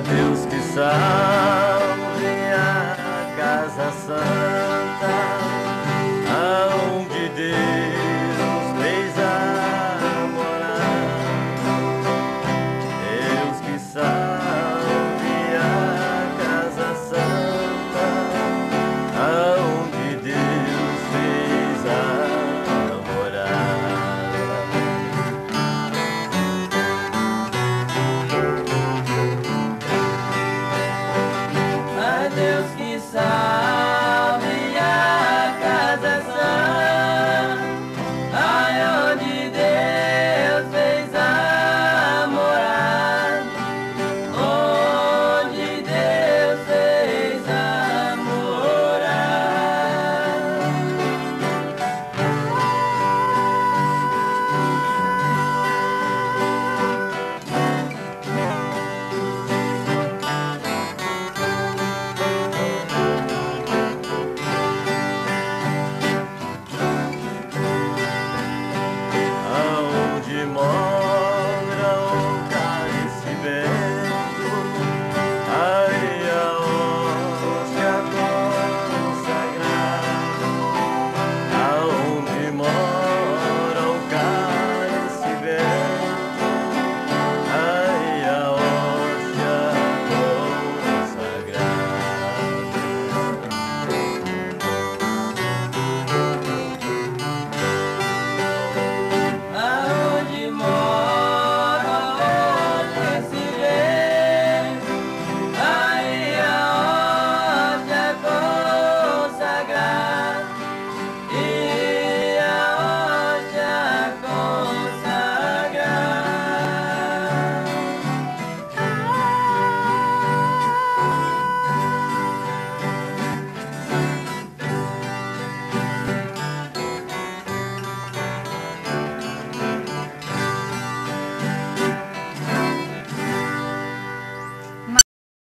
Deus que sabe.